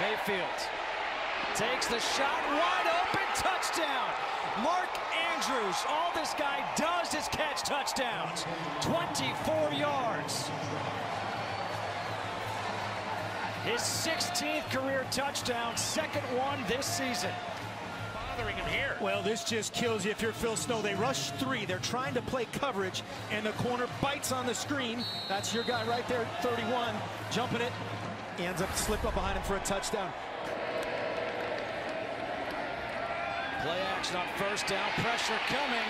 Mayfield takes the shot wide open, touchdown. Mark Andrews, all this guy does is catch touchdowns. 24 yards. His 16th career touchdown, second one this season. Bothering him here. Well, this just kills you if you're Phil Snow. They rush three. They're trying to play coverage, and the corner bites on the screen. That's your guy right there, 31, jumping it. He ends up slip up behind him for a touchdown. Play action on first down, pressure coming.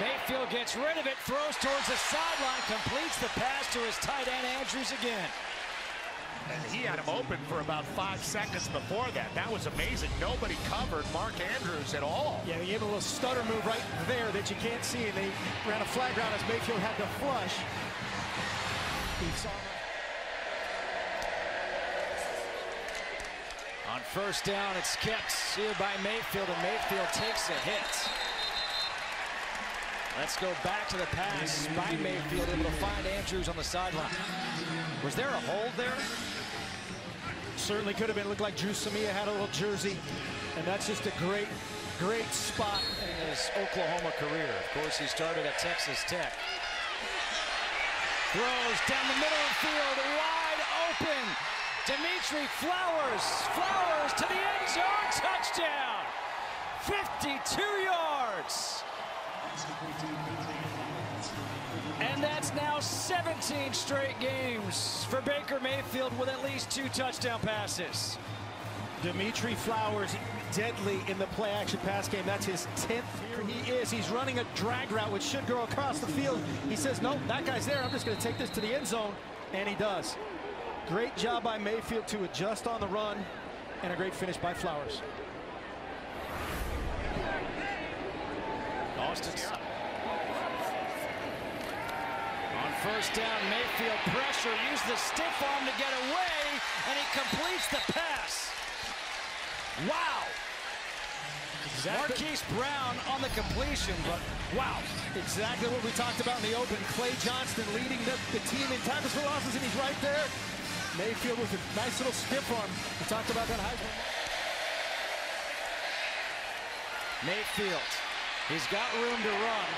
Mayfield gets rid of it, throws towards the sideline, completes the pass to his tight end Andrews again. And he had him open for about five seconds before that. That was amazing. Nobody covered Mark Andrews at all. Yeah, he had a little stutter move right there that you can't see, and they ran a flag route as Mayfield had to flush. He saw On first down, it's kept here by Mayfield, and Mayfield takes a hit. Let's go back to the pass by Mayfield, able to find Andrews on the sideline. Was there a hold there? certainly could have been. Looked like Dru Samia had a little jersey, and that's just a great, great spot in his Oklahoma career. Of course, he started at Texas Tech. Throws down the middle of the field, wide open. Dimitri Flowers, Flowers to the end zone, touchdown. 52 yards. And that's now 17 straight games for Baker Mayfield with at least two touchdown passes. Dimitri Flowers, deadly in the play action pass game. That's his 10th. Here he is. He's running a drag route, which should go across the field. He says, nope, that guy's there. I'm just going to take this to the end zone. And he does. Great job by Mayfield to adjust on the run, and a great finish by Flowers. Austin's on first down, Mayfield pressure, use the stiff arm to get away, and he completes the pass. Wow. Exactly. Marquise Brown on the completion, but wow. Exactly what we talked about in the open. Clay Johnston leading the, the team in tackles for losses, and he's right there. Mayfield with a nice little stiff arm. We talked about that high. Mayfield, he's got room to run.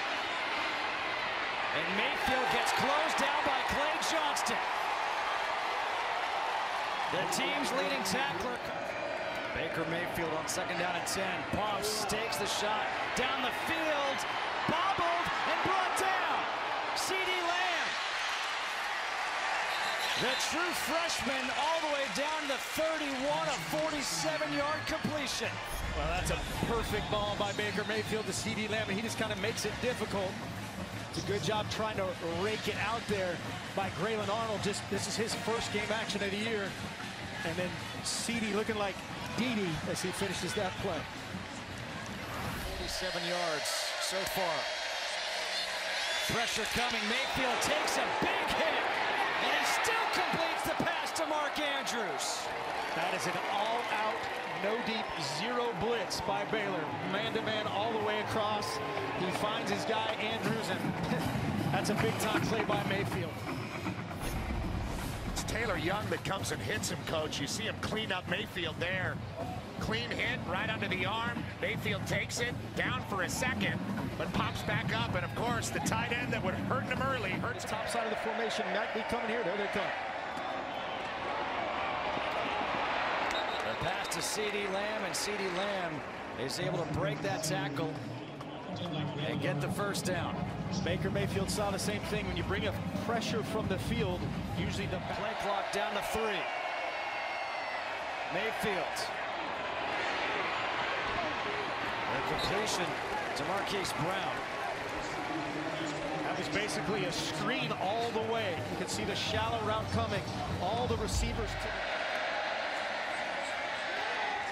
And Mayfield gets closed down by Clay Johnston. The team's leading tackler. Baker Mayfield on second down and 10. Pumps, takes the shot down the field. Bobbled and brought down. CeeDee Lamb. The true freshman all the way down to 31, a 47-yard completion. Well, that's a perfect ball by Baker Mayfield to CeeDee Lamb, and he just kind of makes it difficult. It's a good job trying to rake it out there by Grayland Arnold. Just This is his first game action of the year. And then C.D. looking like Dede as he finishes that play. 47 yards so far. Pressure coming. Mayfield takes a big hit. And he still completes the pass to Mark Andrews. That is an all-out, no-deep, zero blitz by Baylor. Man-to-man -man all the way across. He finds his guy, Andrews, and that's a big-time play by Mayfield. Taylor Young that comes and hits him, coach. You see him clean up Mayfield there. Clean hit right under the arm. Mayfield takes it down for a second, but pops back up. And of course, the tight end that would hurt him early hurts the top side of the formation. Might be coming here. There they come. The pass to CeeDee Lamb, and CeeDee Lamb is able to break that tackle and get the first down. Baker Mayfield saw the same thing. When you bring a pressure from the field, usually the play clock down to three. Mayfield. The completion to Marquise Brown. That was basically a screen all the way. You can see the shallow route coming. All the receivers.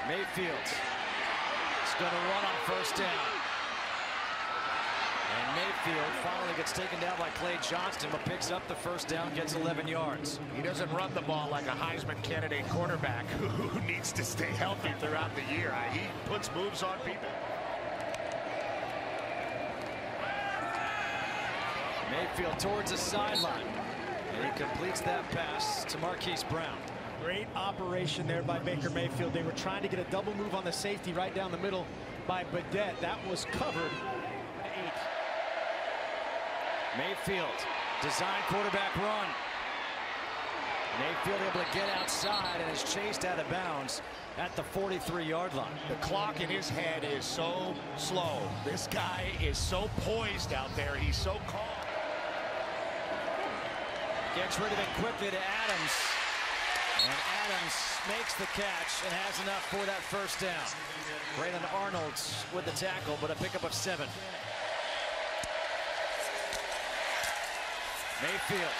Mayfield. It's going to run on first down. And Mayfield finally gets taken down by Clay Johnston, but picks up the first down, gets 11 yards. He doesn't run the ball like a Heisman candidate quarterback who needs to stay healthy throughout the year. Uh, he puts moves on people. Mayfield towards the sideline. And he completes that pass to Marquise Brown. Great operation there by Baker Mayfield. They were trying to get a double move on the safety right down the middle by Badet. That was covered. Mayfield, design quarterback run. Mayfield able to get outside and is chased out of bounds at the 43-yard line. The clock in his head is so slow. This guy is so poised out there. He's so calm. Gets rid of it quickly to Adams. And Adams makes the catch and has enough for that first down. Grayland Arnold's with the tackle, but a pickup of seven. Mayfield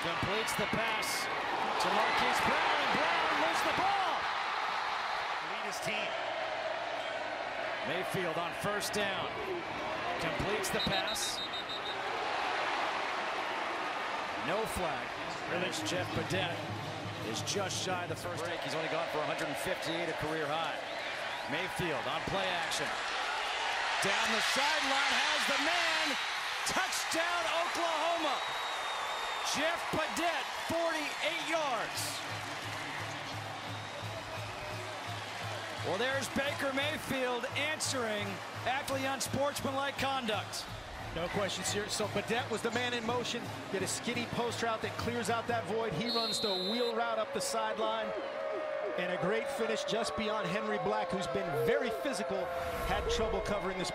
completes the pass to Marquise Brown, and Brown loses the ball. Lead his team. Mayfield on first down. Completes the pass. No flag. Release Jeff Badet is just shy of the first break. He's only gone for 158, a career high. Mayfield on play action. Down the sideline has the man. Touchdown, Oklahoma. Jeff Badet, 48 yards. Well, there's Baker Mayfield answering Ackley unsportsmanlike conduct. No questions here. So Badet was the man in motion. Get a skinny post route that clears out that void. He runs the wheel route up the sideline. And a great finish just beyond Henry Black, who's been very physical, had trouble covering speed.